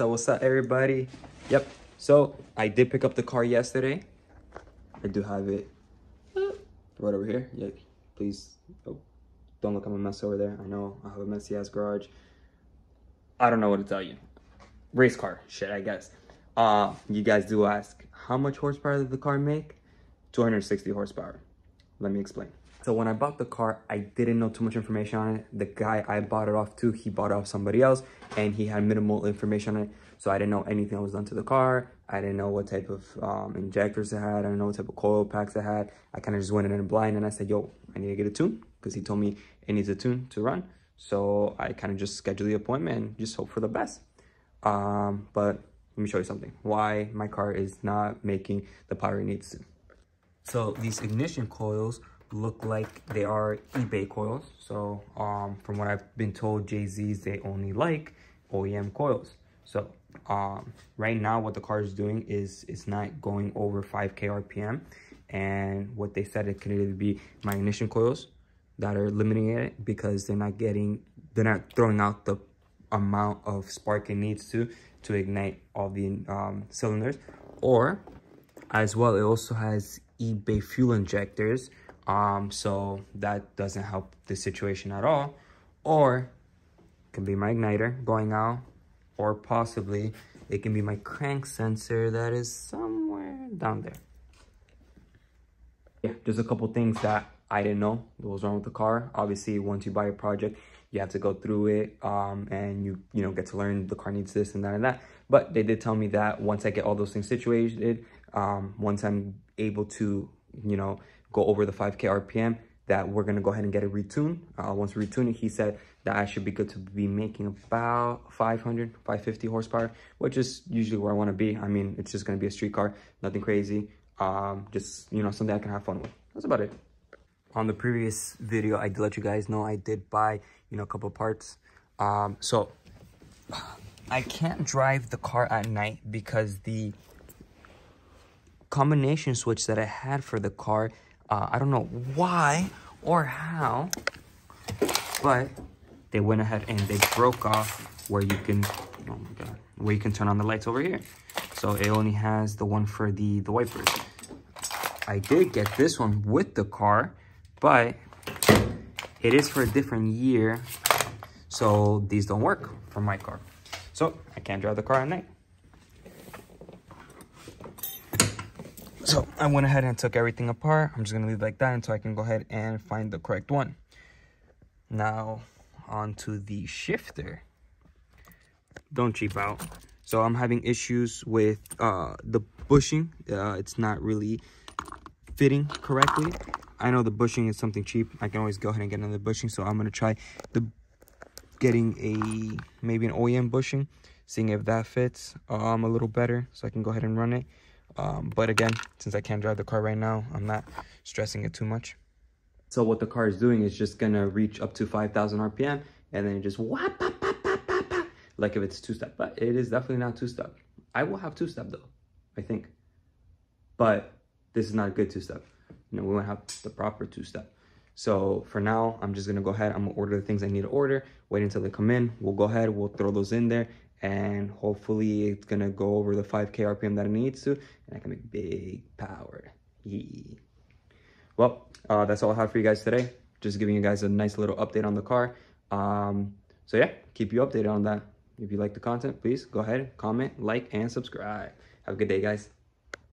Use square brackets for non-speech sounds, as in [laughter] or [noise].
up, everybody? Yep. So I did pick up the car yesterday. I do have it right over here. Yeah, please oh, don't look at my mess over there. I know I have a messy ass garage. I don't know what to tell you. Race car, shit, I guess. Uh, you guys do ask, how much horsepower did the car make? 260 horsepower. Let me explain. So when I bought the car, I didn't know too much information on it. The guy I bought it off to, he bought it off somebody else and he had minimal information on it. So I didn't know anything that was done to the car. I didn't know what type of um, injectors it had. I didn't know what type of coil packs it had. I kind of just went in blind and I said, yo, I need to get a tune because he told me it needs a tune to run. So I kind of just scheduled the appointment and just hope for the best. Um, but let me show you something. Why my car is not making the power it needs to. So these ignition coils look like they are eBay coils. So um, from what I've been told, JZ's, they only like OEM coils. So um, right now what the car is doing is it's not going over 5k RPM. And what they said it could either be my ignition coils that are limiting it because they're not getting, they're not throwing out the amount of spark it needs to to ignite all the um, cylinders. Or as well, it also has eBay fuel injectors um, so that doesn't help the situation at all. Or it can be my igniter going out, or possibly it can be my crank sensor that is somewhere down there. Yeah, there's a couple things that I didn't know that was wrong with the car. Obviously, once you buy a project, you have to go through it um, and you, you know, get to learn the car needs this and that and that. But they did tell me that once I get all those things situated, um, once I'm able to, you know, go over the 5K RPM, that we're gonna go ahead and get it retuned. Uh, once it, he said that I should be good to be making about 500, 550 horsepower, which is usually where I wanna be. I mean, it's just gonna be a street car, nothing crazy. Um, just, you know, something I can have fun with. That's about it. On the previous video, I did let you guys know I did buy, you know, a couple parts. Um, so [sighs] I can't drive the car at night because the combination switch that I had for the car uh, I don't know why or how, but they went ahead and they broke off where you can, oh my God, where you can turn on the lights over here. So it only has the one for the, the wipers. I did get this one with the car, but it is for a different year. So these don't work for my car. So I can't drive the car at night. So I went ahead and took everything apart. I'm just gonna leave it like that until I can go ahead and find the correct one. Now onto the shifter. Don't cheap out. So I'm having issues with uh, the bushing. Uh, it's not really fitting correctly. I know the bushing is something cheap. I can always go ahead and get another bushing. So I'm gonna try the getting a maybe an OEM bushing, seeing if that fits um, a little better, so I can go ahead and run it. Um, but again, since I can't drive the car right now, I'm not stressing it too much. So what the car is doing is just gonna reach up to 5,000 RPM and then just whap, pop, pop, pop, pop, pop, like if it's two-step, but it is definitely not two-step. I will have two-step though, I think. But this is not a good two-step. You know, we want to have the proper two-step. So for now, I'm just gonna go ahead, I'm gonna order the things I need to order, wait until they come in, we'll go ahead, we'll throw those in there, and hopefully it's gonna go over the 5k rpm that it needs to and i can make big power. Well uh, that's all i have for you guys today. Just giving you guys a nice little update on the car. Um, so yeah keep you updated on that. If you like the content please go ahead comment like and subscribe. Have a good day guys